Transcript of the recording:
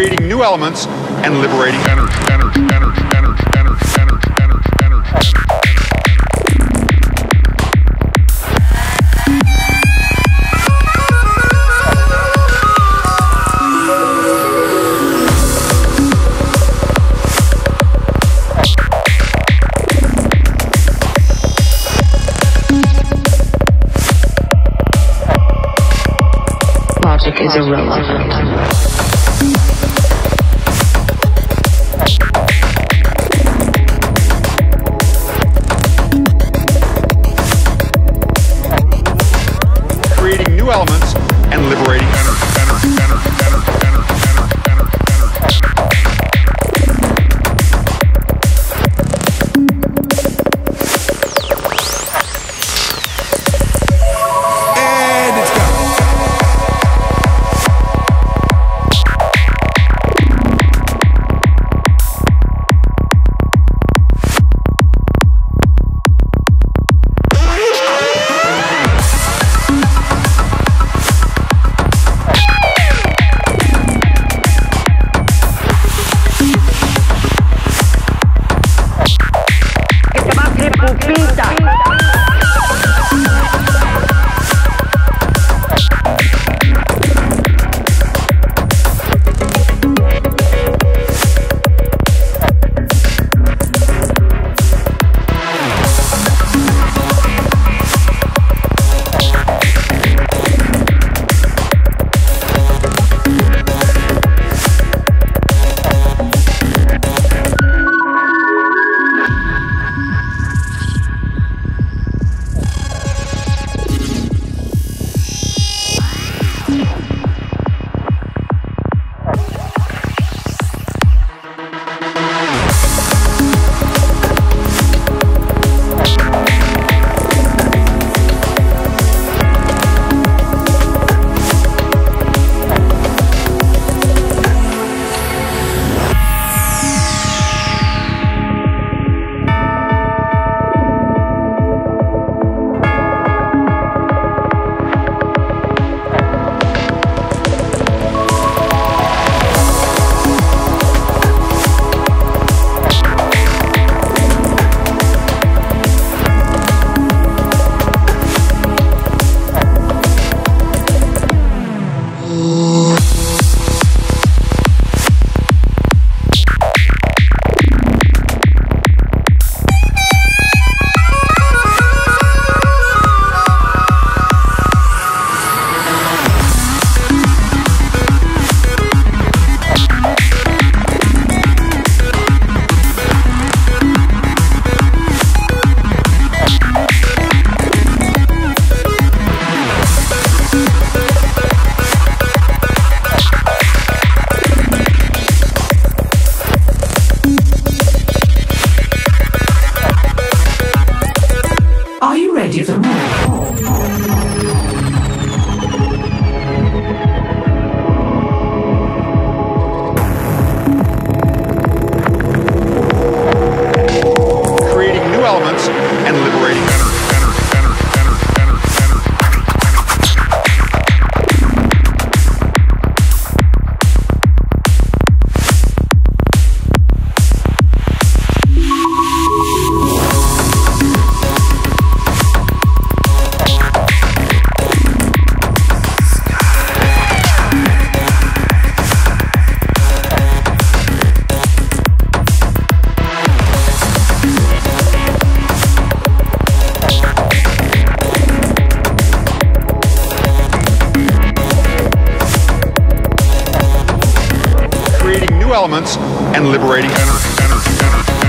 creating new elements and liberating energy, energy, energy, energy, energy, energy, energy, energy, energy. Logic is irrelevant. Elements and liberating energy, energy, energy,